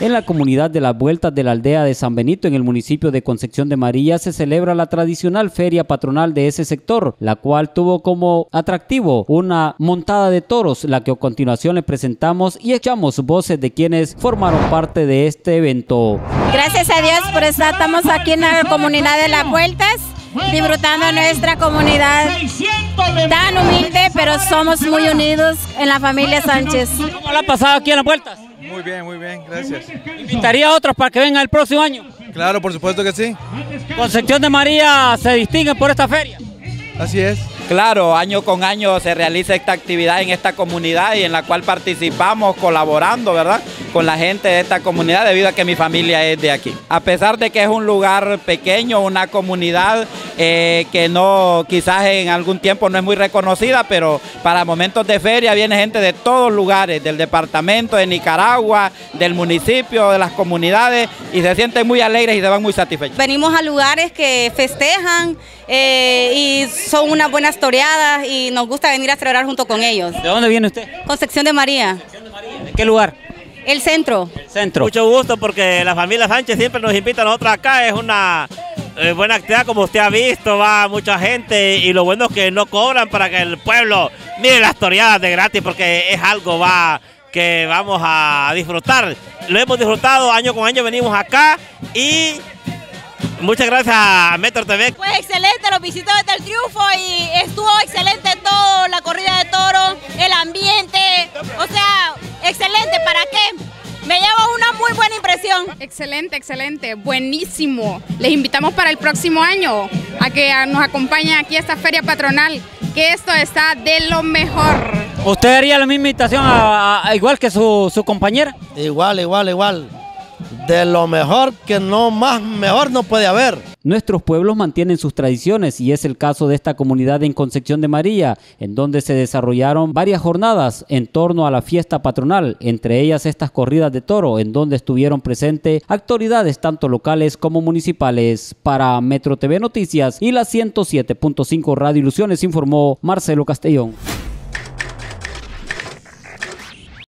En la comunidad de las Vueltas de la aldea de San Benito, en el municipio de Concepción de María, se celebra la tradicional feria patronal de ese sector, la cual tuvo como atractivo una montada de toros, la que a continuación le presentamos y echamos voces de quienes formaron parte de este evento. Gracias a Dios por estar, estamos aquí en la comunidad de las Vueltas disfrutando nuestra comunidad tan humilde, pero somos muy unidos en la familia Sánchez. ¿Cómo la ha pasado aquí en las vueltas? Muy bien, muy bien, gracias. ¿Invitaría a otros para que vengan el próximo año? Claro, por supuesto que sí. Concepción de María se distingue por esta feria. Así es. Claro, año con año se realiza esta actividad en esta comunidad y en la cual participamos colaborando, ¿verdad? Con la gente de esta comunidad debido a que mi familia es de aquí. A pesar de que es un lugar pequeño, una comunidad eh, que no, quizás en algún tiempo no es muy reconocida, pero para momentos de feria viene gente de todos lugares, del departamento de Nicaragua, del municipio, de las comunidades y se sienten muy alegres y se van muy satisfechos. Venimos a lugares que festejan eh, y son unas buenas toreadas y nos gusta venir a celebrar junto con ellos. ¿De dónde viene usted? Concepción de María. ¿De qué lugar? El centro. El centro. Mucho gusto porque la familia Sánchez siempre nos invita a nosotros acá. Es una eh, buena actividad como usted ha visto, va mucha gente y lo bueno es que no cobran para que el pueblo mire las toreadas de gratis porque es algo va que vamos a disfrutar. Lo hemos disfrutado año con año, venimos acá y Muchas gracias a Metro TV. Fue excelente, los visitó desde el triunfo y estuvo excelente todo, la corrida de toro, el ambiente, o sea, excelente, ¿para qué? Me llevo una muy buena impresión. Excelente, excelente, buenísimo. Les invitamos para el próximo año a que nos acompañen aquí a esta feria patronal, que esto está de lo mejor. ¿Usted haría la misma invitación igual que su, su compañera? Igual, igual, igual de lo mejor que no más mejor no puede haber. Nuestros pueblos mantienen sus tradiciones y es el caso de esta comunidad en Concepción de María, en donde se desarrollaron varias jornadas en torno a la fiesta patronal, entre ellas estas corridas de toro, en donde estuvieron presentes autoridades tanto locales como municipales. Para Metro TV Noticias y la 107.5 Radio Ilusiones informó Marcelo Castellón.